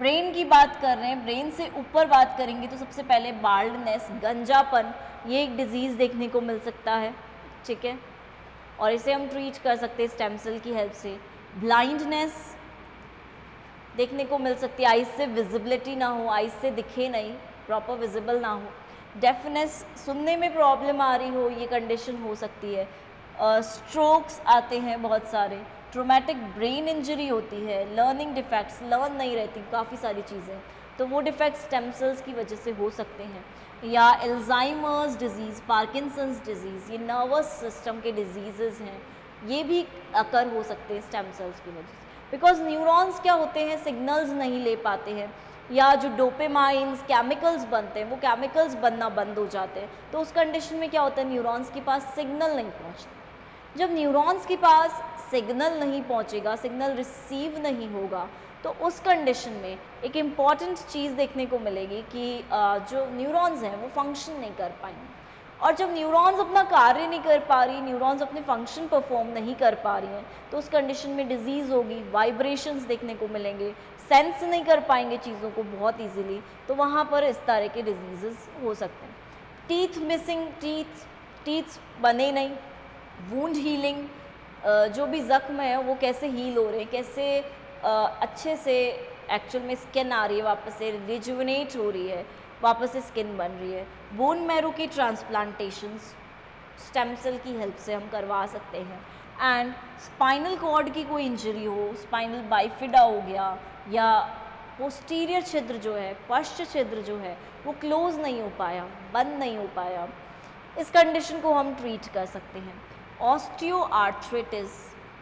Brain की बात कर रहे हैं, ब्रेन से ऊपर बात करेंगे तो सबसे पहले बाल्डनेस गंजापन, ये एक डिज़ीज़ देखने को मिल सकता है, ठीक है? और इसे हम ट्रीट कर सकते हैं स्टेम सेल की हेल्प से। ब्लाइंडनेस देखने को मिल सकती है आइज़ से विजिबिलिटी ना हो आइज़ से दिखे नहीं प्रॉपर विजिबल ना हो। डेफनेस सुनने में प्रॉब्लम आ रही हो, ये कंडीशन हो सकती है। स्ट्रोक्स आते हैं बहुत सारे। ट्रोमेटिक ब्रेन इंजरी होती है लर्निंग डिफेक्ट्स लर्न नहीं रहती, काफ़ी सारी चीज़ें। तो वो डिफेक्ट्स स्टेम सेल्स की वजह से हो सकते हैं। या एल्जाइमर्स डिज़ीज़ पार्किंसंस डिज़ीज़ ये नर्वस सिस्टम के डिज़ीज़ हैं। ये भी अकर हो सकते हैं स्टेम सेल्स की वजह से। बिकॉज़ न्यूरॉन्स क्या होते हैं? सिग्नल्स नहीं ले पाते हैं। या जो डोपेमाइंस केमिकल्स बनते हैं, वो केमिकल्स बनना बंद हो जाते हैं। तो उस कंडीशन में क्या होता है? न्यूरॉन्स के पास सिग्नल नहीं पहुँचते। जब न्यूरॉन्स के पास सिग्नल नहीं पहुँचेगा सिग्नल रिसीव नहीं होगा तो उस कंडीशन में एक इंपॉर्टेंट चीज़ देखने को मिलेगी कि जो न्यूरॉन्स हैं वो फ़ंक्शन नहीं कर पाएँगे। और जब न्यूरॉन्स अपना कार्य नहीं कर पा रही न्यूरॉन्स अपने फ़ंक्शन परफॉर्म नहीं कर पा रही हैं तो उस कंडीशन में डिज़ीज़ होगी वाइब्रेशंस देखने को मिलेंगे सेंस नहीं कर पाएँगे चीज़ों को बहुत इजीली तो वहाँ पर इस तरह के डिज़ीज़ हो सकते हैं। टीथ मिसिंग टीथ टीथ बने नहीं वूंड हीलिंग जो भी ज़ख्म है, वो कैसे हील हो रहे हैं, कैसे अच्छे से एक्चुअल में स्किन आ रही है, वापस से रिजुवनेट हो रही है, वापस से स्किन बन रही है। बोन मैरो की ट्रांसप्लांटेशन स्टेम सेल की हेल्प से हम करवा सकते हैं। एंड स्पाइनल कॉर्ड की कोई इंजरी हो स्पाइनल बाइफिडा हो गया, या पोस्टीरियर छिद्र जो है, पश्च छिद्र जो है, वो क्लोज नहीं हो पाया, बंद नहीं हो पाया। इस कंडीशन को हम ट्रीट कर सकते हैं। ऑस्टियो आर्थ्रिटिस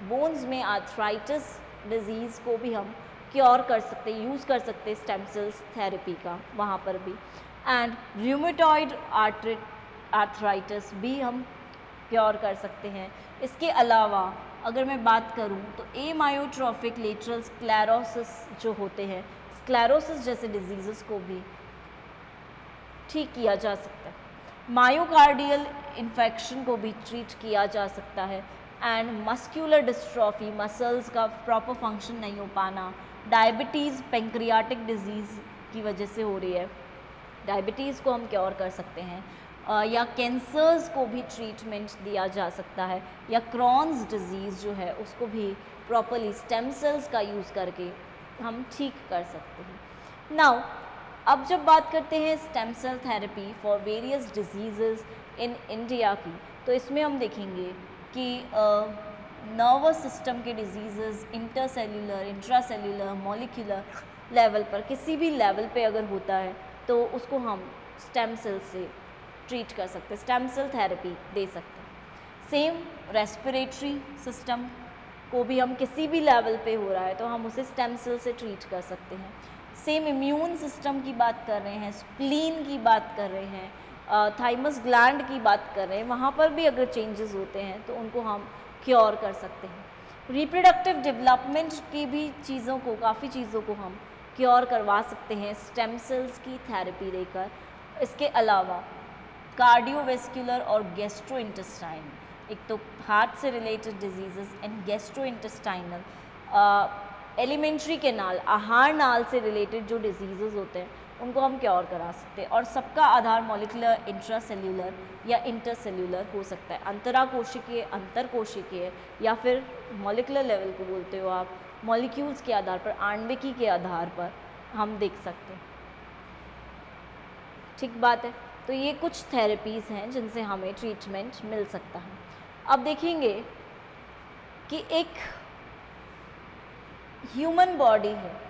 बोन्स में आर्थराइटिस डिज़ीज़ को भी हम क्योर कर सकते यूज़ कर सकते स्टेम सेल्स थेरेपी का, वहाँ पर भी। एंड र्यूमेटॉइड आर्थराइटिस भी हम क्योर कर सकते हैं। इसके अलावा अगर मैं बात करूँ तो ए मायोट्रॉफिक लेटरल स्क्लेरोसिस जो होते हैं स्क्लेरोसिस जैसे डिज़ीज़ को भी ठीक किया जा सकता है। मायोकार्डियल इन्फेक्शन को भी ट्रीट किया जा सकता है। एंड मस्क्यूलर डिस्ट्रॉफी मसल्स का प्रॉपर फ़ंक्शन नहीं हो पाना डायबिटीज़ पेंक्रियाटिक डिज़ीज़ की वजह से हो रही है। डायबिटीज़ को हम क्योर कर सकते हैं? uh, या कैंसर्स को भी ट्रीटमेंट दिया जा सकता है या क्रॉन्स डिज़ीज़ जो है उसको भी प्रॉपरली स्टेम सेल्स का यूज़ करके हम ठीक कर सकते हैं। नाउ अब जब बात करते हैं stem cell therapy for various disease in India की। तो इसमें हम देखेंगे कि नर्वस सिस्टम के disease intercellular intracellular molecular level पर किसी भी लेवल पे अगर होता है तो उसको हम स्टेम सेल से ट्रीट कर सकते हैं। स्टेम सेल थेरेपी दे सकते हैं। सेम रेस्पिरेटरी सिस्टम को भी हम किसी भी लेवल पे हो रहा है तो हम उसे स्टेम सेल से ट्रीट कर सकते हैं। सेम इम्यून सिस्टम की बात कर रहे हैं स्प्लीन की बात कर रहे हैं थाइमस ग्लैंड की बात कर वहाँ पर भी अगर चेंजेस होते हैं तो उनको हम क्योर कर सकते हैं। रिप्रोडक्टिव डेवलपमेंट की भी चीज़ों को, काफ़ी चीज़ों को हम क्योर करवा सकते हैं स्टेम सेल्स की थेरेपी देकर। इसके अलावा कार्डियोवेस्कुलर और गेस्ट्रो इंटेस्टाइन एक तो हार्ट से related disease and gastrointestinal alimentary के नाल, आहार नाल से रिलेटेड जो डिज़ीज़ होते हैं उनको हम क्योर करा सकते हैं। और सबका आधार मॉलिकुलर इंट्रासेल्यूलर या इंटरसेल्यूलर हो सकता है। अंतरा कोशिकीय अंतर कोशिकीय या फिर मॉलिकुलर लेवल को बोलते हो आप मॉलिक्यूल्स के आधार पर, आणविकी के आधार पर हम देख सकते हैं। ठीक बात है? तो ये कुछ थेरेपीज़ हैं जिनसे हमें ट्रीटमेंट मिल सकता है। अब देखेंगे कि एक ह्यूमन बॉडी है।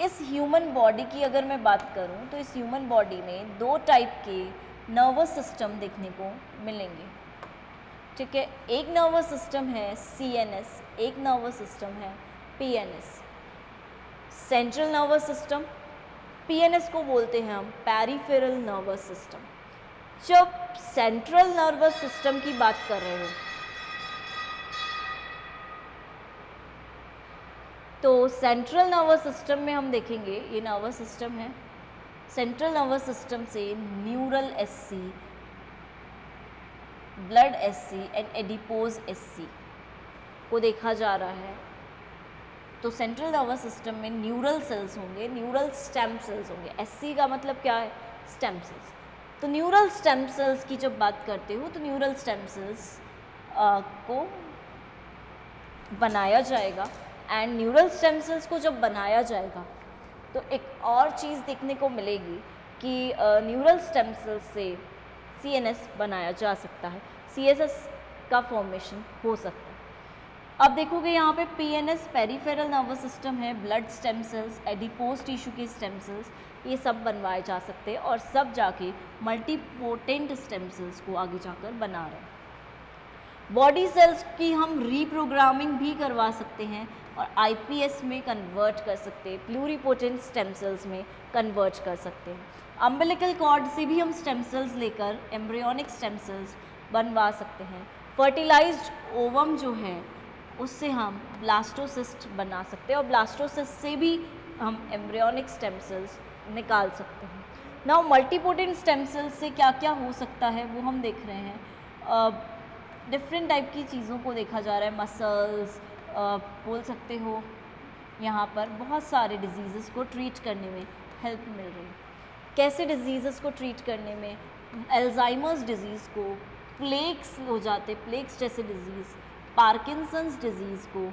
इस ह्यूमन बॉडी की अगर मैं बात करूँ तो इस ह्यूमन बॉडी में दो टाइप के नर्वस सिस्टम देखने को मिलेंगे। ठीक है? एक नर्वस सिस्टम है सी एन एस एक नर्वस सिस्टम है P N S central nervous system P N S को बोलते हैं हम पैरीफेरल नर्वस सिस्टम जब सेंट्रल नर्वस सिस्टम की बात कर रहे हो तो सेंट्रल नर्वस सिस्टम में हम देखेंगे, ये नर्वस सिस्टम है। सेंट्रल नर्वस सिस्टम से neural SC blood SC and adipose SC को देखा जा रहा है। तो सेंट्रल नर्वस सिस्टम में न्यूरल सेल्स होंगे न्यूरल स्टेम सेल्स होंगे। एस का मतलब क्या है? स्टेम सेल्स तो न्यूरल स्टेम सेल्स की जब बात करते हो तो न्यूरल स्टेम सेल्स को बनाया जाएगा। एंड न्यूरल स्टेम सेल्स को जब बनाया जाएगा तो एक और चीज़ देखने को मिलेगी कि न्यूरल स्टेम सेल्स से सीएनएस बनाया जा सकता है। सी का फॉर्मेशन हो सकता है। अब देखोगे यहाँ पे P N S peripheral nervous system है blood stem cells adipose tissue के स्टेम सेल्स ये सब बनवाए जा सकते हैं और सब जाके मल्टीपोटेंट स्टेम सेल्स को आगे जाकर बना रहे हैं। बॉडी सेल्स की हम रीप्रोग्रामिंग भी करवा सकते हैं और आईपीएस में कन्वर्ट कर सकते हैं प्लूरीपोटेंट स्टेम सेल्स में कन्वर्ट कर सकते हैं। अम्बलिकल कॉर्ड से भी हम स्टेम सेल्स लेकर एम्ब्रियोनिक स्टेम सेल्स बनवा सकते हैं। फर्टिलाइज्ड ओवम जो है, उससे हम ब्लास्टोसिस्ट बना सकते हैं और ब्लास्टोसिस्ट से भी हम एम्ब्रियोनिक स्टेम सेल्स निकाल सकते हैं। नाउ मल्टीपोटेंट स्टेम सेल्स से क्या क्या हो सकता है, वो हम देख रहे हैं। डिफरेंट टाइप की चीज़ों को देखा जा रहा है मसल्स बोल सकते हो, यहाँ पर बहुत सारे डिज़ीज़ को ट्रीट करने में हेल्प मिल रही है। कैसे डिज़ीज़ को ट्रीट करने में? एल्जाइमर्स डिज़ीज़ को प्लेक्स हो जाते प्लेक्स जैसे डिज़ीज़ पार्किंसंस डिज़ीज़ को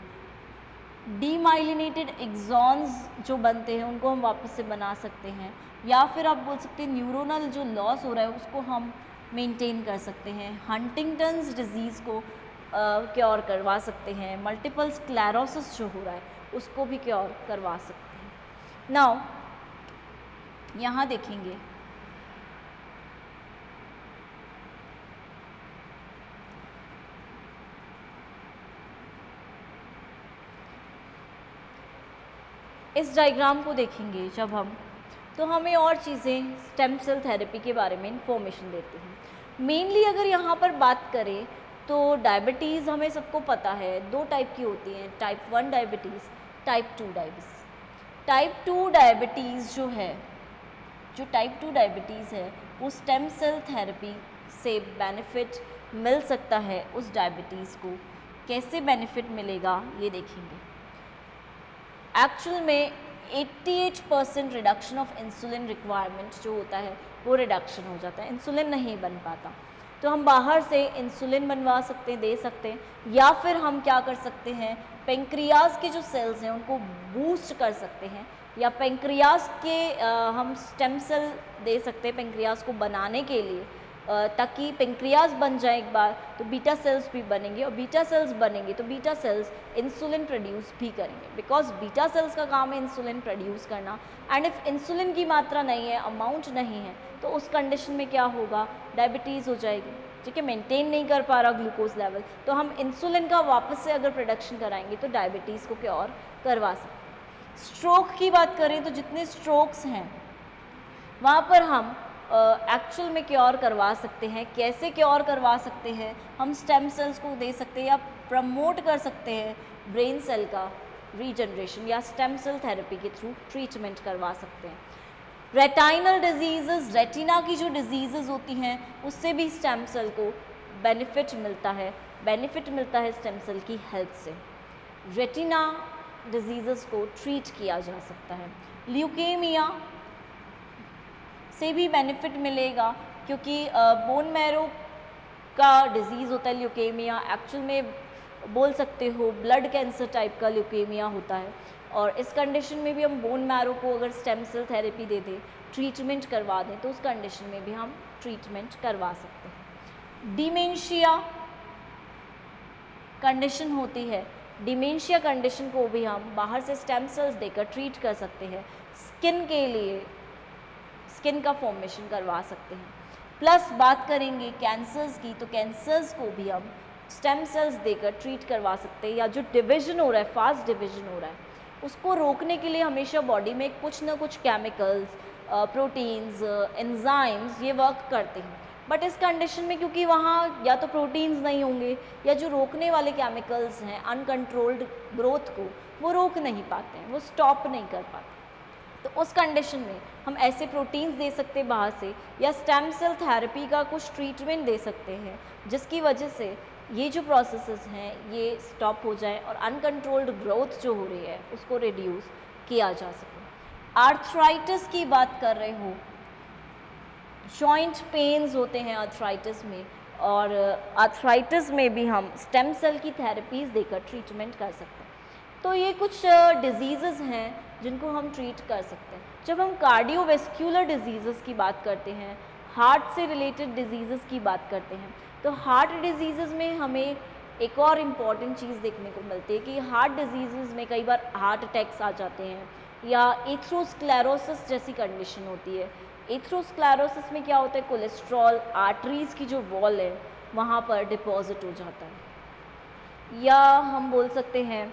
डीमाइलिनेटेड एग्जॉन्स जो बनते हैं, उनको हम वापस से बना सकते हैं, या फिर आप बोल सकते हैं न्यूरोनल जो लॉस हो रहा है, उसको हम मेंटेन कर सकते हैं। हंटिंगटन्स डिज़ीज़ को क्योर करवा सकते हैं। मल्टीपल स्क्लेरोसिस जो हो रहा है, उसको भी क्योर करवा सकते हैं। नाउ यहाँ देखेंगे। इस डायग्राम को देखेंगे जब हम तो हमें और चीज़ें स्टेम सेल थेरेपी के बारे में इंफॉर्मेशन देती हैं। मेनली अगर यहाँ पर बात करें तो डायबिटीज़ हमें सबको पता है, दो टाइप की होती हैं type one diabetes type two diabetes type two diabetes जो है, जो टाइप टू डायबिटीज़ है, वो स्टेम सेल थेरेपी से बेनिफिट मिल सकता है उस डायबिटीज़ को। कैसे बेनिफिट मिलेगा, ये देखेंगे। एक्चुअल में 88 percent reduction of insulin requirement जो होता है वो रिडक्शन हो जाता है। इंसुलिन नहीं बन पाता। तो हम बाहर से इंसुलिन बनवा सकते हैं दे सकते हैं या फिर हम क्या कर सकते हैं पेंक्रियाज के जो सेल्स हैं उनको बूस्ट कर सकते हैं या पेंक्रियाज के आ, हम स्टेम सेल दे सकते हैं पेंक्रियाज को बनाने के लिए। ताकि पेंक्रियाज बन जाए एक बार तो बीटा सेल्स भी बनेंगे और बीटा सेल्स बनेंगे तो बीटा सेल्स इंसुलिन प्रोड्यूस भी करेंगे। बिकॉज़ बीटा सेल्स का काम है इंसुलिन प्रोड्यूस करना। एंड इफ़ इंसुलिन की मात्रा नहीं है अमाउंट नहीं है तो उस कंडीशन में क्या होगा? डायबिटीज़ हो जाएगी। ठीक है मेंटेन नहीं कर पा रहा ग्लूकोज लेवल तो हम इंसुलिन का वापस से अगर प्रोडक्शन कराएँगे तो डायबिटीज़ को क्या और करवा सकते स्ट्रोक की बात करें तो जितने स्ट्रोक्स हैं, वहाँ पर हम एक्चुअल में क्योर करवा सकते हैं। कैसे क्योर करवा सकते हैं? हम स्टेम सेल्स को दे सकते हैं या प्रमोट कर सकते हैं ब्रेन सेल का रीजनरेशन या स्टेम सेल थेरेपी के थ्रू ट्रीटमेंट करवा सकते हैं। रेटाइनल डिज़ीज़ रेटिना की जो डिज़ीज़ होती हैं, उससे भी स्टेम सेल को बेनिफिट मिलता है। बेनिफिट मिलता है स्टेम सेल की हेल्प से। रेटिना डिज़ीज़ को ट्रीट किया जा सकता है। ल्यूकेमिया से भी बेनिफिट मिलेगा, क्योंकि बोन मैरो का डिज़ीज़ होता है ल्यूकेमिया एक्चुअल में बोल सकते हो ब्लड कैंसर टाइप का ल्यूकेमिया होता है. और इस कंडीशन में भी हम बोन मैरो को अगर स्टेम सेल थेरेपी दे दें ट्रीटमेंट करवा दें तो उस कंडीशन में भी हम ट्रीटमेंट करवा सकते हैं. डिमेंशिया कंडीशन होती है. डिमेंशिया कंडीशन को भी हम बाहर से स्टेम सेल्स देकर ट्रीट कर सकते हैं. स्किन के लिए स्किन का फॉर्मेशन करवा सकते हैं। प्लस बात करेंगे कैंसर्स की तो कैंसर्स को भी हम स्टेम सेल्स देकर ट्रीट करवा सकते हैं, या जो डिवीज़न हो रहा है फास्ट डिवीज़न हो रहा है, उसको रोकने के लिए हमेशा बॉडी में कुछ ना कुछ केमिकल्स प्रोटीन्स एंजाइम्स ये वर्क करते हैं। बट इस कंडीशन में क्योंकि वहाँ या तो प्रोटीन्स नहीं होंगे, या जो रोकने वाले केमिकल्स हैं अनकंट्रोल्ड ग्रोथ को, वो रोक नहीं पाते हैं, वो स्टॉप नहीं कर पाते तो उस कंडीशन में हम ऐसे प्रोटीन्स दे सकते हैं बाहर से, या स्टेम सेल थेरेपी का कुछ ट्रीटमेंट दे सकते हैं, जिसकी वजह से ये जो प्रोसेसेस हैं, ये स्टॉप हो जाए और अनकंट्रोल्ड ग्रोथ जो हो रही है, उसको रिड्यूस किया जा सके। आर्थराइटिस की बात कर रहे हो जॉइंट पेन्स होते हैं आर्थराइटिस में, और आर्थराइटिस में भी हम स्टेम सेल की थेरेपीज़ देकर ट्रीटमेंट कर सकते हैं। तो ये कुछ डिज़ीज़ हैं जिनको हम ट्रीट कर सकते हैं। जब हम कार्डियोवेस्क्यूलर डिज़ीज़ की बात करते हैं हार्ट से रिलेटेड डिज़ीज़ की बात करते हैं तो हार्ट डिज़ीज़ में हमें एक और इंपॉर्टेंट चीज़ देखने को मिलती है कि हार्ट डिज़ीज़ में कई बार हार्ट अटैक्स आ जाते हैं या एथ्रोस्क्लेरोसिस जैसी कंडीशन होती है। एथ्रोस्क्लेरोसिस में क्या होता है? कोलेस्ट्रॉल आर्टरीज़ की जो वॉल है, वहाँ पर डिपॉजिट हो जाता है। या हम बोल सकते हैं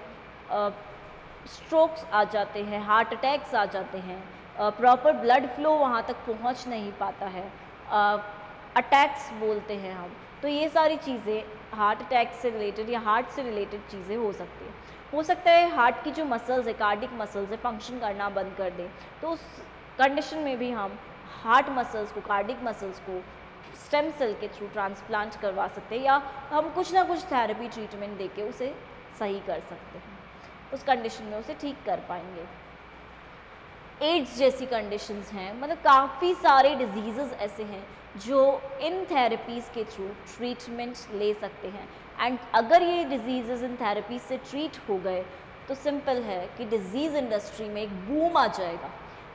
स्ट्रोक्स आ जाते हैं हार्ट अटैक्स आ जाते हैं प्रॉपर ब्लड फ्लो वहाँ तक पहुँच नहीं पाता है अटैक्स बोलते हैं हम। तो ये सारी चीज़ें हार्ट अटैक से रिलेटेड या हार्ट से रिलेटेड चीज़ें हो सकती हैं। हो सकता है हार्ट की जो मसल्स है कार्डिक मसल्स है फ़ंक्शन करना बंद कर दें। तो उस कंडीशन में भी हम हार्ट मसल्स को कार्डिक मसल्स को स्टेम सेल के थ्रू ट्रांसप्लांट करवा सकते हैं या हम कुछ ना कुछ थेरेपी ट्रीटमेंट दे के उसे सही कर सकते हैं। उस कंडीशन में उसे ठीक कर पाएँगे। एड्स जैसी कंडीशंस हैं मतलब काफ़ी सारे डिज़ीज़ ऐसे हैं जो इन थेरेपीज़ के थ्रू ट्रीटमेंट ले सकते हैं। एंड अगर ये डिज़ीज़ इन थेरेपीज से ट्रीट हो गए तो सिंपल है कि डिज़ीज़ इंडस्ट्री में एक बूम आ जाएगा।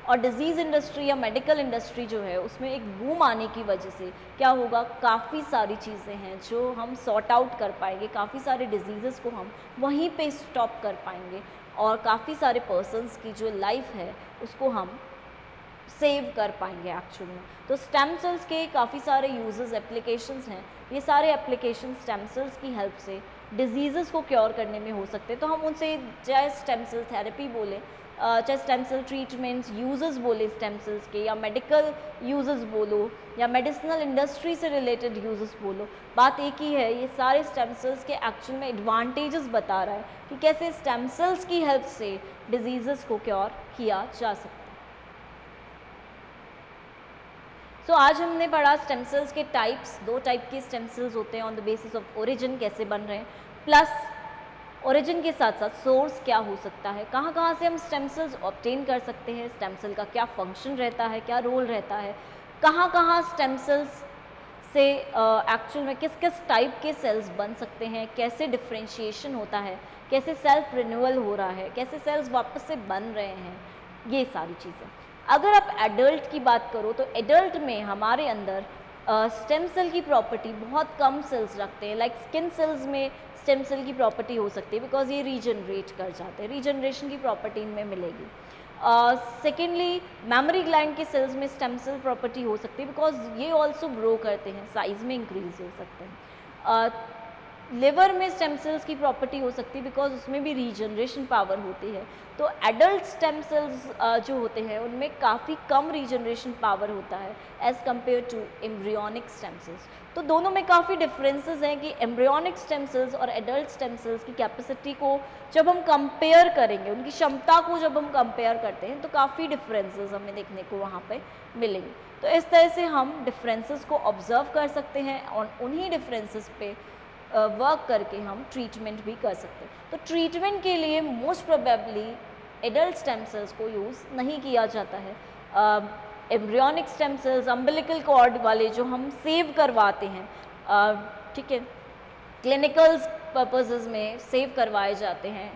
और डिज़ीज़ इंडस्ट्री या मेडिकल इंडस्ट्री जो है, उसमें एक बूम आने की वजह से क्या होगा? काफ़ी सारी चीज़ें हैं जो हम सॉर्ट आउट कर पाएँगे। काफ़ी सारे डिज़ीज़ को हम वहीं पे स्टॉप कर पाएँगे और काफ़ी सारे पर्सनस की जो लाइफ है, उसको हम सेव कर पाएँगे एक्चुअल में तो स्टेम सेल्स के काफ़ी सारे यूजेस एप्लीकेशंस हैं। ये सारे एप्लीकेशन स्टेम सेल्स की हेल्प से डिज़ीज़ को क्योर करने में हो सकते हैं। तो हम उनसे चाहे स्टेम सेल थेरेपी बोलें। चाहे स्टेम सेल ट्रीटमेंट्स यूजेस बोले स्टेम सेल्स के, या मेडिकल यूजेस बोलो, या मेडिसिनल इंडस्ट्री से रिलेटेड यूजेस बोलो, बात एक ही है, ये सारे स्टेम सेल्स के एक्चुअल में एडवांटेजेस बता रहा है कि कैसे स्टेम सेल्स की हेल्प से डिज़ीज़ को क्योर किया जा सकता है। सो आज हमने पढ़ा स्टेम सेल्स के टाइप्स दो टाइप के स्टेम सेल्स होते हैं on the basis of origin कैसे बन रहे हैं प्लस ओरिजिन के साथ साथ सोर्स क्या हो सकता है? कहाँ कहाँ से हम स्टेम सेल्स ऑप्टेन कर सकते हैं? स्टेम सेल का क्या फ़ंक्शन रहता है? क्या रोल रहता है? कहाँ कहाँ स्टेम सेल्स से एक्चुअल में किस किस टाइप के सेल्स बन सकते हैं? कैसे डिफ्रेंशिएशन होता है? कैसे सेल्फ रिन्यूअल हो रहा है? कैसे सेल्स वापस से बन रहे हैं? ये सारी चीज़ें। अगर आप एडल्ट की बात करो तो एडल्ट में हमारे अंदर स्टेम सेल की प्रॉपर्टी बहुत कम सेल्स रखते हैं। लाइक स्किन सेल्स में स्टेम सेल की प्रॉपर्टी हो सकती है बिकॉज़ ये रीजनरेट कर जाते हैं। रीजनरेशन की प्रॉपर्टी इनमें मिलेगी। सेकेंडली मेमोरी ग्लैंड के सेल्स में स्टेम सेल प्रॉपर्टी हो सकती है बिकॉज़ ये ऑल्सो ग्रो करते हैं। साइज़ में इंक्रीज हो सकते हैं। uh, लिवर में स्टेम सेल्स की प्रॉपर्टी हो सकती है बिकॉज़ उसमें भी रीजनरेशन पावर होती है। तो एडल्ट स्टेम सेल्स जो होते हैं, उनमें काफ़ी कम रीजनरेशन पावर होता है as compare to embryonic stem cells तो दोनों में काफ़ी डिफरेंसेस हैं कि एम्ब्रियोनिक स्टेम सेल्स और एडल्ट स्टेम सेल्स की कैपेसिटी को जब हम कंपेयर करेंगे, उनकी क्षमता को जब हम कंपेयर करते हैं तो काफ़ी डिफरेंसेस हमें देखने को वहाँ पर मिलेंगे। तो इस तरह से हम डिफरेंसेस को ऑब्ज़र्व कर सकते हैं और उन्हीं डिफरेंसेस पे वर्क करके हम ट्रीटमेंट भी कर सकते हैं। तो ट्रीटमेंट के लिए most probably adult stem cells को यूज़ नहीं किया जाता है। Embryonic stem cells umbilical cord वाले जो हम सेव करवाते हैं ठीक है क्लिनिकल पर्पजेज़ में सेव करवाए जाते हैं।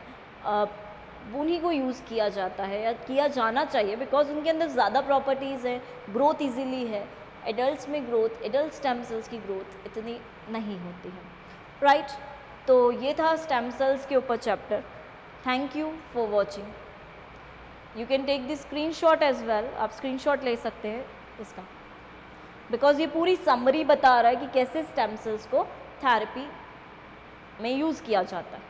उन्हीं को यूज़ किया जाता है या किया जाना चाहिए बिकॉज़ उनके अंदर ज़्यादा प्रॉपर्टीज़ हैं ग्रोथ इजीली है। एडल्ट्स में ग्रोथ एडल्ट स्टेम सेल्स की ग्रोथ इतनी नहीं होती है। Right right? तो ये था स्टेम सेल्स के ऊपर chapter thank you for watching you can take the screenshot as well आप स्क्रीन शॉट ले सकते हैं इसका. बिकॉज़ ये पूरी समरी बता रहा है कि कैसे स्टेम सेल्स को थेरेपी में यूज़ किया जाता है.